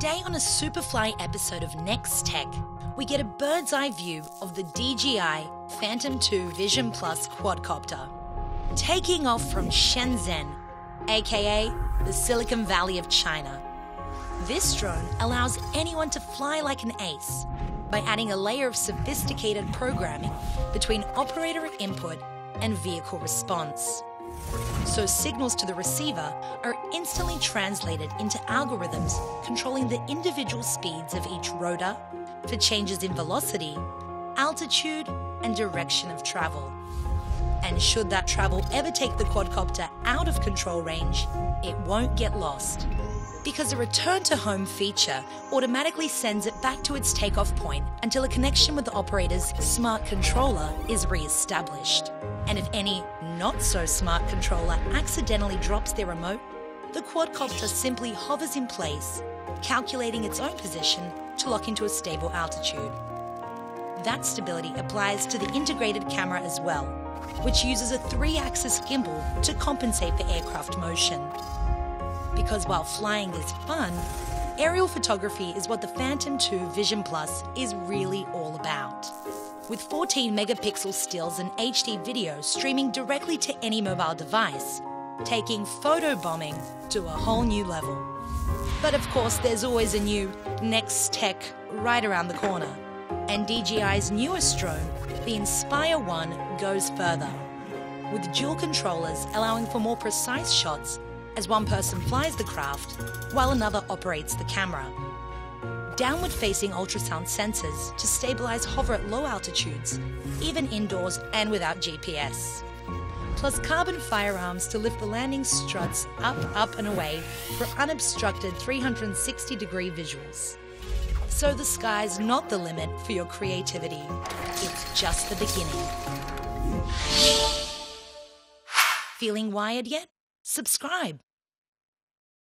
Today, on a Superfly episode of Next Tech, we get a bird's eye view of the DJI Phantom 2 Vision Plus quadcopter. Taking off from Shenzhen, aka the Silicon Valley of China. This drone allows anyone to fly like an ace by adding a layer of sophisticated programming between operator input and vehicle response. So signals to the receiver are instantly translated into algorithms controlling the individual speeds of each rotor for changes in velocity, altitude, and direction of travel. And should that travel ever take the quadcopter out of control range, it won't get lost. Because a return to home feature automatically sends it back to its takeoff point until a connection with the operator's smart controller is re established. And if any not so smart controller accidentally drops their remote, the quadcopter simply hovers in place, calculating its own position to lock into a stable altitude. That stability applies to the integrated camera as well, which uses a three axis gimbal to compensate for aircraft motion. Because while flying is fun, aerial photography is what the Phantom 2 Vision Plus is really all about. With 14 megapixel stills and HD video streaming directly to any mobile device, taking photo bombing to a whole new level. But of course, there's always a new next tech right around the corner. And DJI's newest drone, the Inspire 1, goes further. With dual controllers allowing for more precise shots as one person flies the craft while another operates the camera. Downward facing ultrasound sensors to stabilize hover at low altitudes, even indoors and without GPS. Plus carbon fiber arms to lift the landing struts up, up, and away for unobstructed 360 degree visuals. So the sky's not the limit for your creativity, it's just the beginning. Feeling wired yet? Subscribe.